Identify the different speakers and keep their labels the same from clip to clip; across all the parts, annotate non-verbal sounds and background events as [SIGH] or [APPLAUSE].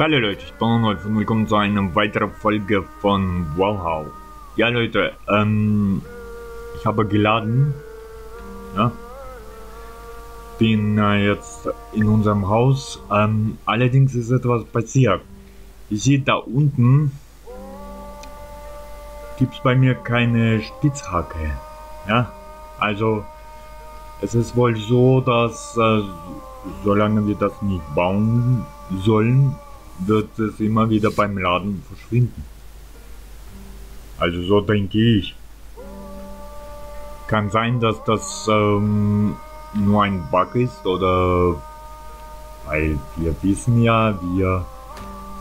Speaker 1: Hallo Leute, ich bin Arnold und willkommen zu einer weiteren Folge von Wowhow. Ja Leute, ähm, ich habe geladen, ja, bin äh, jetzt in unserem Haus, ähm, allerdings ist etwas passiert. Ihr seht da unten, gibt es bei mir keine Spitzhacke, ja, also es ist wohl so, dass äh, solange wir das nicht bauen sollen, wird es immer wieder beim Laden verschwinden. Also so denke ich. Kann sein, dass das ähm, nur ein Bug ist oder weil wir wissen ja, wir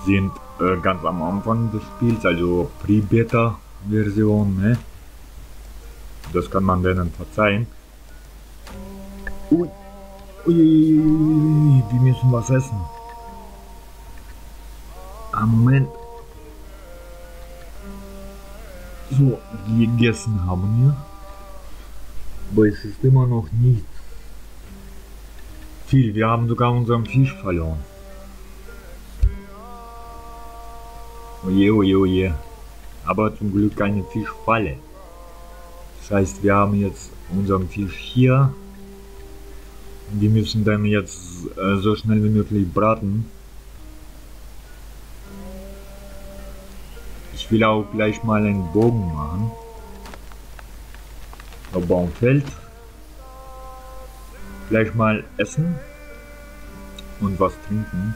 Speaker 1: sind äh, ganz am Anfang des Spiels, also Pre-Beta-Version, ne? Das kann man denen verzeihen. Ui. Ui, wir müssen was essen. Moment. So, gegessen haben wir. Aber es ist immer noch nicht viel. Wir haben sogar unseren Fisch verloren. Oje, oje, oje. Aber zum Glück keine Fischfalle. Das heißt, wir haben jetzt unseren Fisch hier. Wir müssen dann jetzt äh, so schnell wie möglich braten. Ich will auch gleich mal einen Bogen machen. Auf Baumfeld. Gleich mal essen. Und was trinken.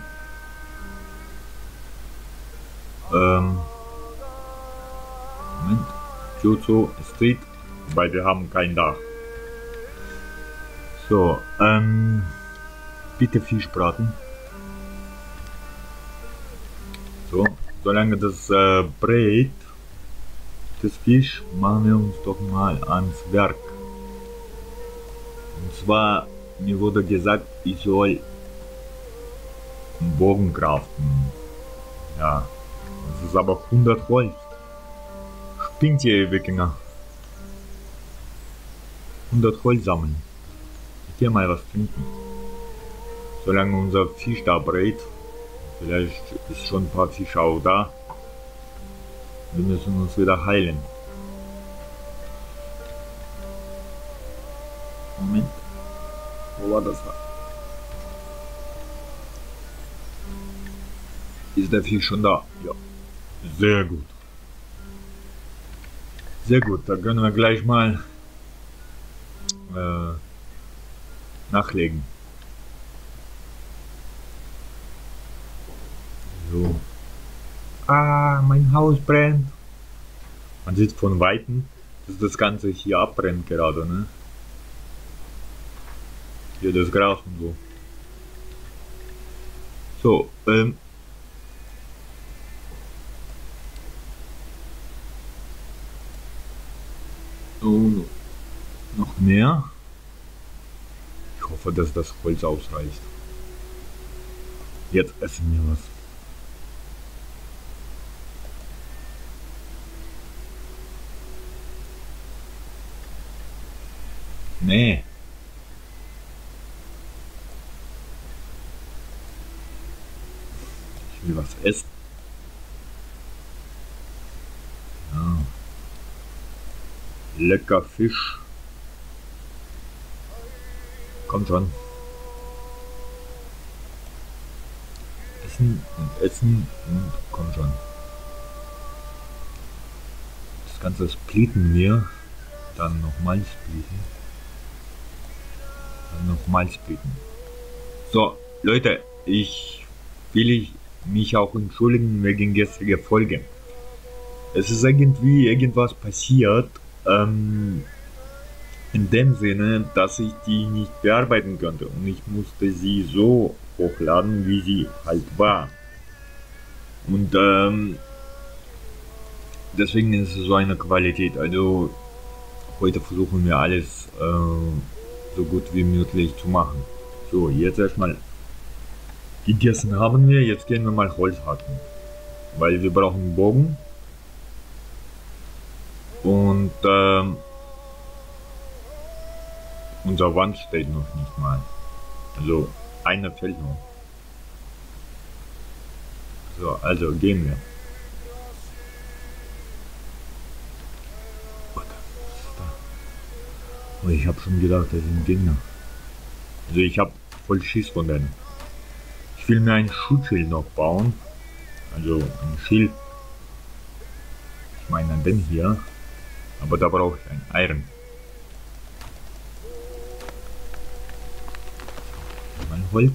Speaker 1: Ähm. Moment. Kyoto Street. Weil wir haben kein Dach. So, ähm. Bitte Fischbraten. Solange das äh, brät, das Fisch, machen wir uns doch mal ans Werk. Und zwar, mir wurde gesagt, ich soll einen Bogen craften. Ja, das ist aber 100 Holz. Spinnt ihr, Wikinger. 100 Holz sammeln. Ich gehe mal was trinken. Solange unser Fisch da brät, vielleicht ist schon ein paar Fische auch da. Wir müssen uns wieder heilen. Moment. Wo war das? Ist der Fisch schon da? Ja. Sehr gut. Sehr gut, da können wir gleich mal äh, nachlegen. So. Ah, mein Haus brennt. Man sieht von Weitem, dass das Ganze hier abbrennt gerade, ne? Hier das Gras und so. So, ähm. Oh, noch mehr. Ich hoffe, dass das Holz ausreicht. Jetzt essen wir was. Nee. Ich will was essen. Ja. Lecker Fisch. Kommt schon. Essen und essen und kommt schon. Das Ganze splitten wir. Dann nochmal splitten nochmals bitten. So, Leute, ich will mich auch entschuldigen wegen gestriger Folge. Es ist irgendwie irgendwas passiert, ähm, in dem Sinne, dass ich die nicht bearbeiten konnte und ich musste sie so hochladen, wie sie halt war. Und ähm, deswegen ist es so eine Qualität. Also heute versuchen wir alles äh, so gut wie möglich zu machen. So, jetzt erstmal gegessen haben wir, jetzt gehen wir mal Holz hacken. Weil wir brauchen Bogen. Und ähm, unser Wand steht noch nicht mal. Also einer fällt noch. So, also gehen wir. Ich habe schon gedacht, das sind Gegner. Also ich habe voll Schiss von denen. Ich will mir ein Schutzschild noch bauen. Also ein Schild. Ich meine den hier. Aber da brauche ich ein Iron. Mein Holz.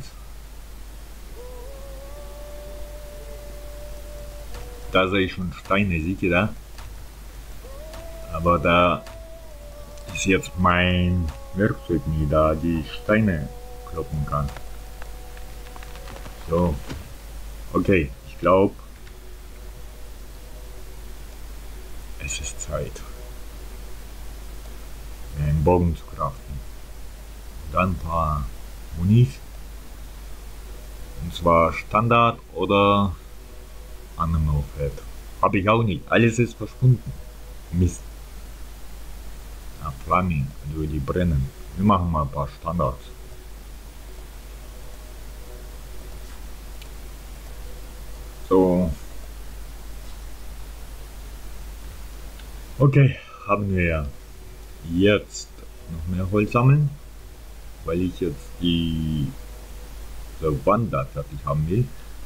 Speaker 1: Da sehe ich schon Steine, seht ihr da? Aber da ist jetzt mein Werkzeug nie da, die Steine kloppen kann. So. Okay, ich glaube, es ist Zeit, einen Bogen zu craften. Und dann ein paar Munis. Und zwar Standard oder Animal Fat. Habe ich auch nicht. Alles ist verschwunden. Mist. Flaming, also die brennen. Wir machen mal ein paar Standards. So. Okay, haben wir jetzt noch mehr Holz sammeln, weil ich jetzt die Wand da fertig haben will.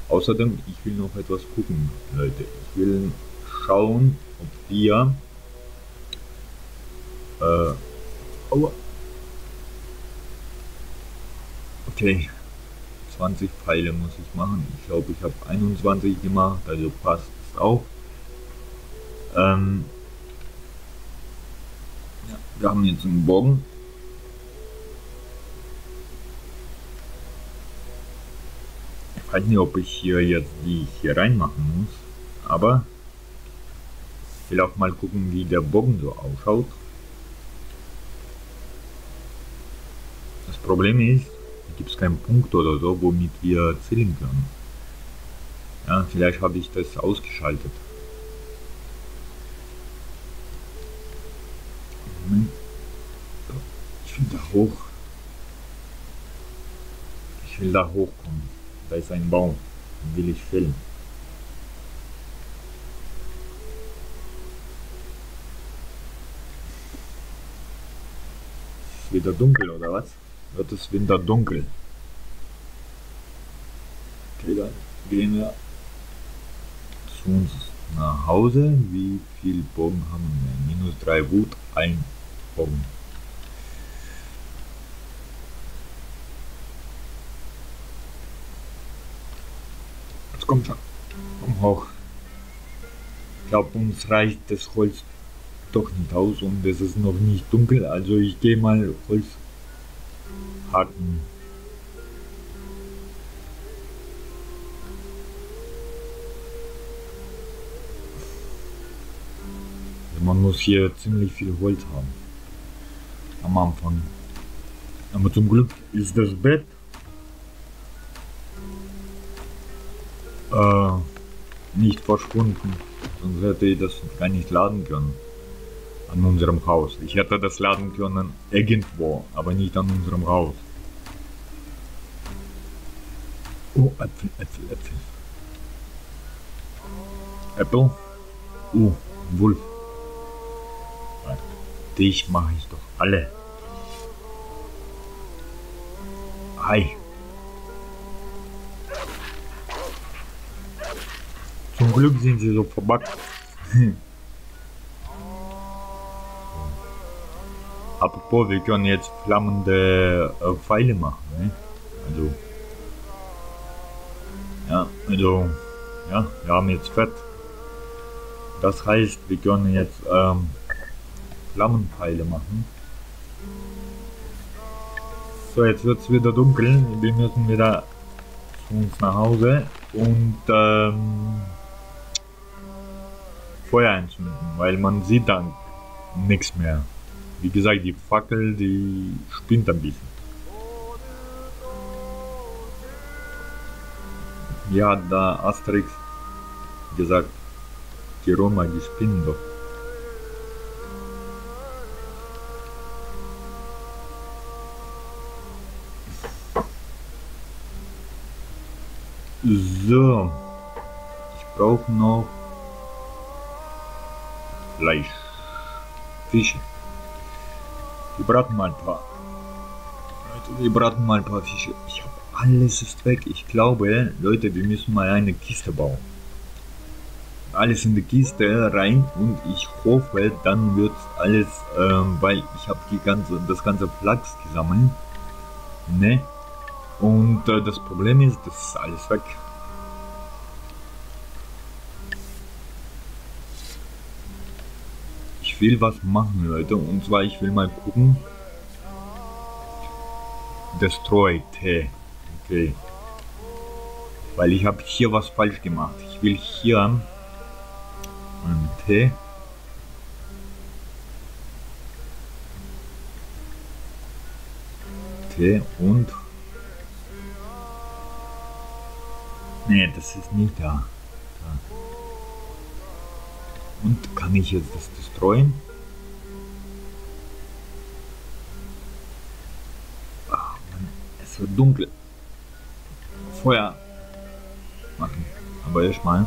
Speaker 1: Außerdem, ich will noch etwas gucken, Leute. Ich will schauen, ob wir äh, aua. okay 20 Pfeile muss ich machen. Ich glaube, ich habe 21 gemacht, also passt es auch. Ähm, ja, wir haben jetzt einen Bogen. Ich weiß nicht, ob ich hier jetzt die hier reinmachen muss, aber ich will auch mal gucken, wie der Bogen so ausschaut. Problem ist, gibt es keinen Punkt oder so, womit wir zählen können. Ja, vielleicht habe ich das ausgeschaltet. Moment. Ich will da hoch. Ich will da hochkommen. Da ist ein Baum. Den will ich fällen. Ist wieder dunkel oder was? Wird es Winter dunkel. Okay, dann gehen wir zu uns nach Hause. Wie viel Bogen haben wir? Minus 3 Wut, ein Bogen. Jetzt kommt schon. Komm hoch. Ich glaube, uns reicht das Holz doch nicht aus und es ist noch nicht dunkel. Also ich gehe mal Holz hatten. Man muss hier ziemlich viel Holz haben. Am Anfang. Aber zum Glück ist das Bett äh, nicht verschwunden. Sonst hätte ich das gar nicht laden können an unserem Haus. Ich hätte das laden können irgendwo, aber nicht an unserem Haus. Oh, Äpfel, Äpfel, Äpfel. Apple? Oh, Wolf. Dich mache ich doch alle. Hi. Zum Glück sind sie so verbackt. [LAUGHS] Apropos, wir können jetzt flammende äh, Pfeile machen. Ne? Also. Ja, also. Ja, wir haben jetzt Fett. Das heißt, wir können jetzt ähm, Flammenpfeile machen. So, jetzt wird es wieder dunkel. Wir müssen wieder zu uns nach Hause und ähm, Feuer entzünden, weil man sieht dann nichts mehr. Wie gesagt, die Fackel, die spinnt ein bisschen. Ja, da Asterix gesagt, die Roma, die spinnen doch. So. brauche noch Fleisch. Fische. Wir braten mal ein paar. Leute, wir braten mal ein paar Fische. Ich habe alles ist weg. Ich glaube, Leute, wir müssen mal eine Kiste bauen. Alles in die Kiste rein und ich hoffe, dann wird alles, ähm, weil ich habe die ganze, das ganze Flachs gesammelt. Ne? Und äh, das Problem ist, das ist alles weg. Will was machen, Leute. Und zwar, ich will mal gucken. Destroy T. Okay. Weil ich habe hier was falsch gemacht. Ich will hier einen T. T und Nee, das ist nicht da. da. Und kann ich jetzt das destroyen? Ach, Mann, es wird dunkel. Feuer machen. Aber erstmal.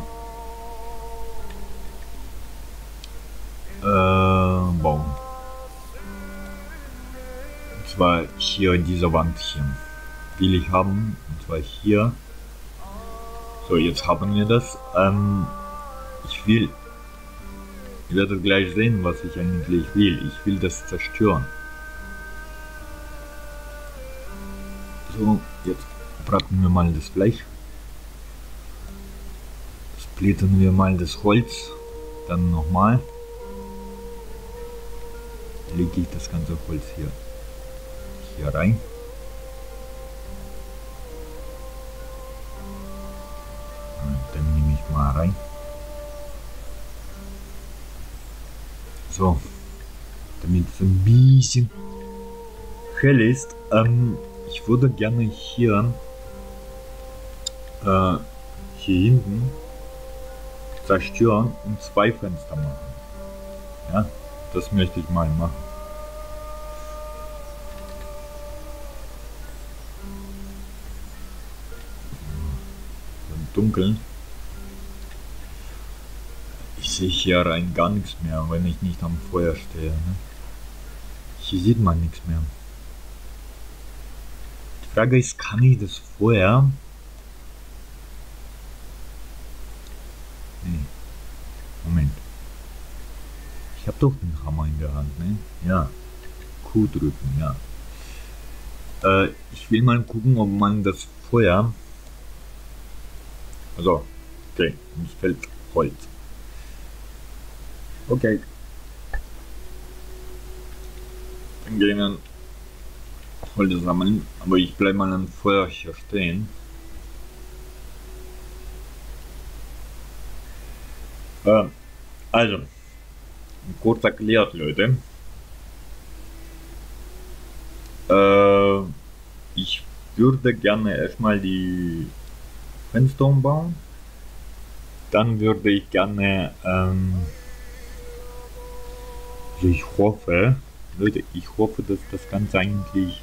Speaker 1: Äh, bauen. Und zwar hier in dieser Wand hier. Will ich haben. Und zwar hier. So, jetzt haben wir das. Ähm, ich will. Ihr werdet gleich sehen, was ich eigentlich will. Ich will das zerstören. So, jetzt braten wir mal das Fleisch. Splitten wir mal das Holz. Dann nochmal. Lege ich das ganze Holz hier, hier rein. dann nehme ich mal rein. So, damit es ein bisschen hell ist. Ähm, ich würde gerne hier, äh, hier hinten zerstören und zwei Fenster machen. Ja, das möchte ich mal machen. Dunkeln. Ich hier rein gar nichts mehr, wenn ich nicht am Feuer stehe. Ne? Hier sieht man nichts mehr. Die Frage ist, kann ich das Feuer... Nee. Moment. Ich habe doch den Hammer in der Hand, ne? Ja. Q drücken, ja. Äh, ich will mal gucken, ob man das Feuer... Also, okay, mich fällt Holz. Okay. Dann gehen wir Holz sammeln, aber ich bleibe mal am Feuer hier stehen. Äh, also, kurz erklärt, Leute. Äh, ich würde gerne erstmal die Fenster umbauen. Dann würde ich gerne ähm, also ich hoffe, Leute, ich hoffe, dass das Ganze eigentlich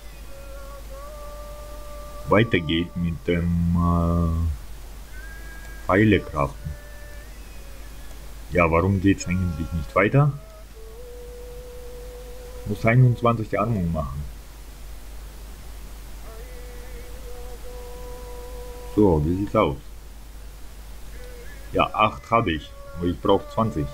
Speaker 1: weitergeht mit dem äh, Pfeilekraften. Ja, warum geht es eigentlich nicht weiter? Ich muss 21 Armung machen. So, wie sieht's aus? Ja, 8 habe ich, aber ich brauche 20.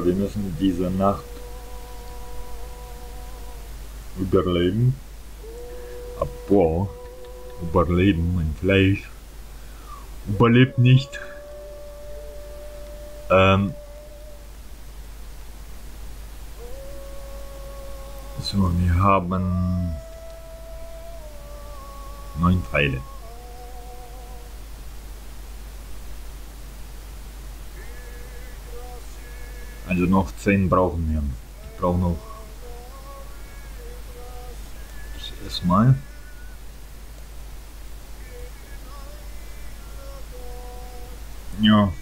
Speaker 1: Aber wir müssen diese Nacht überleben. Aber überleben, mein Fleisch überlebt nicht. Ähm so, wir haben neun Pfeile. Also noch 10 brauchen wir. Ich brauche noch. Ich esse mal. Ja.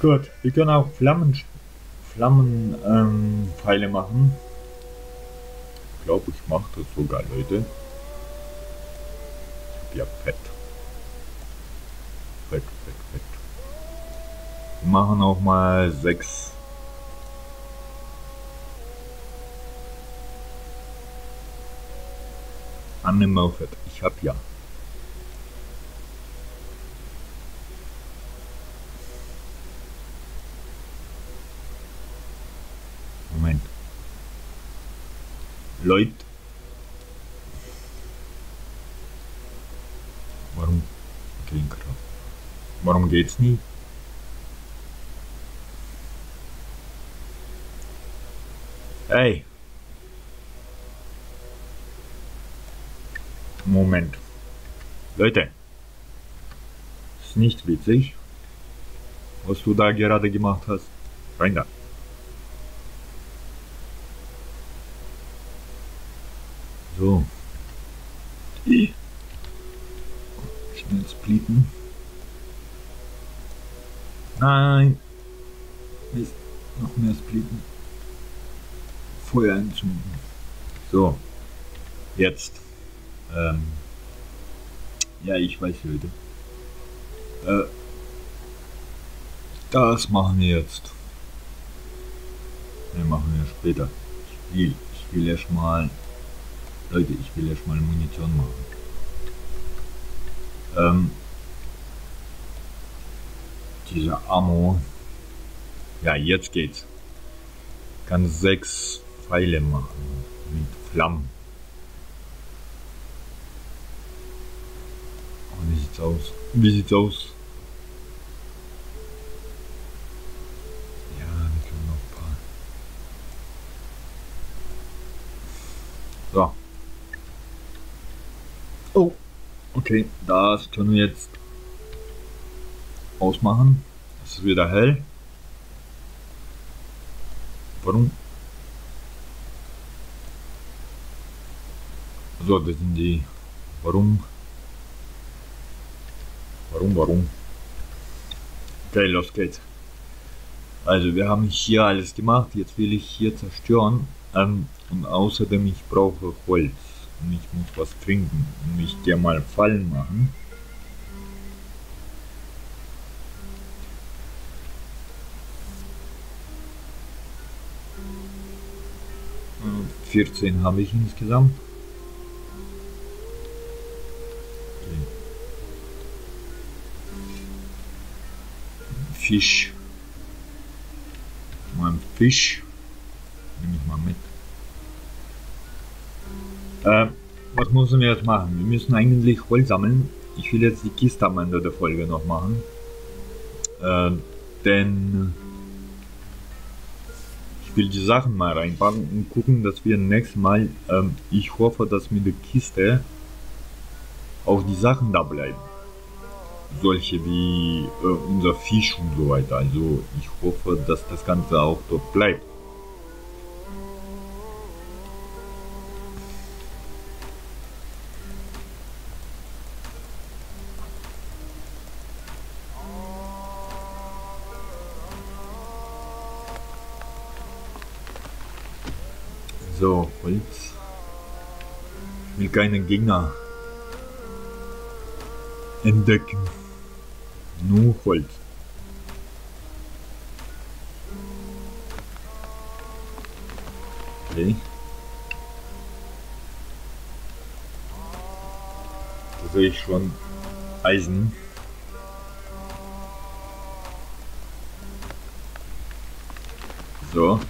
Speaker 1: Gut, wir können auch Flammen, Flammen ähm, Pfeile machen. Ich glaube, ich mache das sogar, Leute. Ja, fett. Fett, fett, fett. Wir machen auch mal sechs. Animal Fett. Ich hab ja. Moment. Leute. Warum gehen gerade? Warum geht's nie? Hey. Moment. Leute. Ist nicht witzig, was du da gerade gemacht hast. Rein da. So. Schnell splitten. Nein. Mist. Noch mehr splitten. Feuer entzünden. So. Jetzt. Ähm. Ja, ich weiß, Leute. Äh. Das machen wir jetzt. Wir machen wir später. Ich will, ich will erst mal Leute, ich will erstmal Munition machen. Ähm, diese Ammo. Ja, jetzt geht's. Kann sechs Pfeile machen mit Flammen. Oh, wie sieht's aus? Wie sieht's aus? Ja, wir können noch ein paar. So. Oh, okay, das können wir jetzt ausmachen. Es ist wieder hell. Warum? So, das sind die. Warum? Warum, warum? Okay, los geht's. Also, wir haben hier alles gemacht. Jetzt will ich hier zerstören. Ähm, und außerdem, ich brauche Holz und ich muss was trinken und mich dir mal Fallen machen. Äh, vierzehn habe ich insgesamt. Fisch. Mal Fisch. Nehme ich mal mit. Äh, was müssen wir jetzt machen? Wir müssen eigentlich Holz sammeln. Ich will jetzt die Kiste am Ende der Folge noch machen. Äh, denn will die Sachen mal reinpacken und gucken, dass wir nächstes Mal, ähm, ich hoffe, dass mit der Kiste auch die Sachen da bleiben. Solche wie äh, unser Fisch und so weiter. Also ich hoffe, dass das Ganze auch dort bleibt. So, Holz. Ich will keine Gegner entdecken. Nur Holz. Okay. Da sehe ich schon Eisen. So.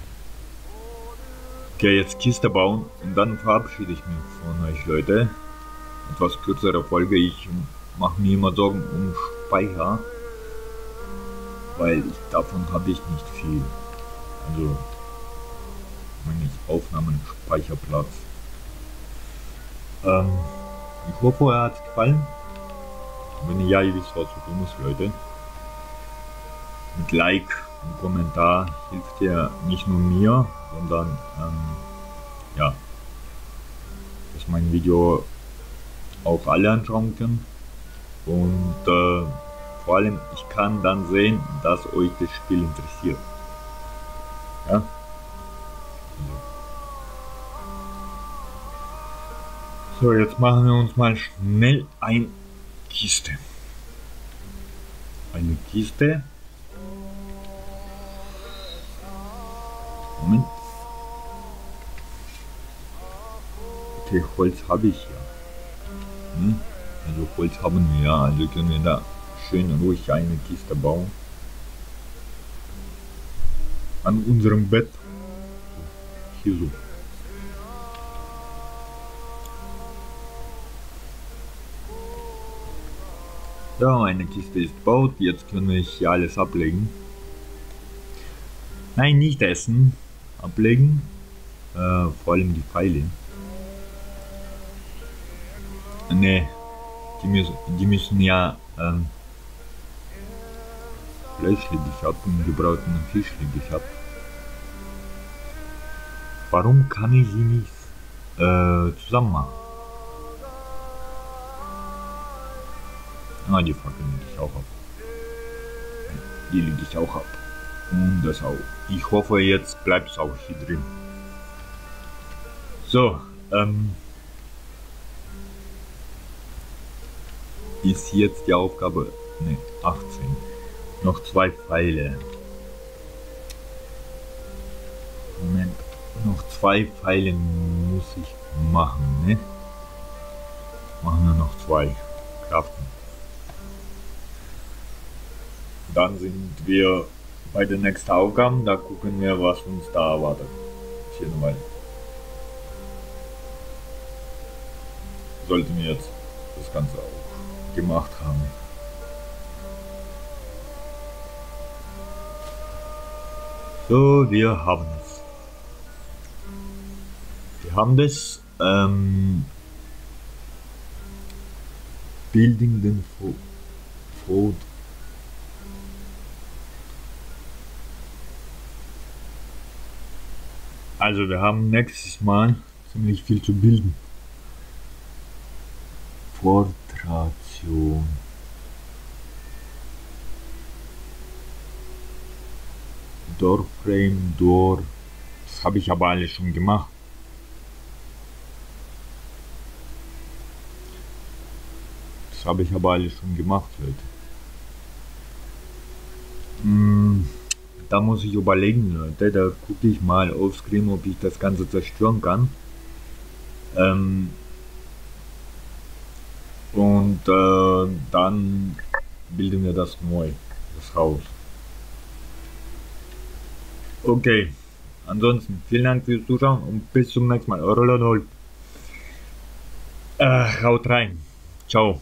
Speaker 1: Okay, jetzt Kiste bauen und dann verabschiede ich mich von euch, Leute. Etwas kürzere Folge. Ich mache mir immer Sorgen um Speicher, weil ich, davon habe ich nicht viel. Also, meine Aufnahmen, Speicherplatz. Ähm, ich hoffe, er hat gefallen. Wenn ja, ihr wisst, was zu tun ist, Leute. Mit Like und Kommentar hilft ihr nicht nur mir, sondern ähm, ja, dass mein Video auch alle anschauen können. Und äh, Vor allem, ich kann dann sehen, dass euch das Spiel interessiert. Ja? So, jetzt machen wir uns mal schnell eine Kiste. Eine Kiste. Moment. Okay, Holz habe ich ja. Hm? Also Holz haben wir ja, also können wir da schön ruhig eine Kiste bauen. An unserem Bett. Hier so. Ja, eine Kiste ist baut. Jetzt können wir hier alles ablegen. Nein, nicht essen. Ablegen. Äh, vor allem die Pfeile. Ne, die müssen, die müssen ja ähm, Fleischli gefärbt und gebrauten Fischli gefärbt. Warum kann ich sie nicht äh, zusammen machen? Ah, die Fackeln lege ich auch ab. Die lege ich auch ab. Und das auch. Ich hoffe, jetzt bleibt es auch hier drin. So, ähm, ist jetzt die Aufgabe, ne, 18. Noch zwei Pfeile. Moment, noch zwei Pfeile muss ich machen, ne? Machen wir noch zwei. Kraften. Dann sind wir bei den nächsten Aufgaben, da gucken wir, was uns da erwartet. Hier nochmal. Sollten wir jetzt das Ganze auch gemacht haben. So, wir haben es. Wir haben das ähm, Building den Food. Also wir haben nächstes Mal ziemlich viel zu bilden. Portration. Doorframe, Door. Das habe ich aber alles schon gemacht. Das habe ich aber alles schon gemacht, Leute. Hm, da muss ich überlegen, Leute. Da gucke ich mal auf Screen, ob ich das Ganze zerstören kann. Ähm, und äh, dann bilden wir das neu, das Haus. Okay, ansonsten vielen Dank fürs Zuschauen und bis zum nächsten Mal. Eure Leonhold. Äh, haut rein. Ciao.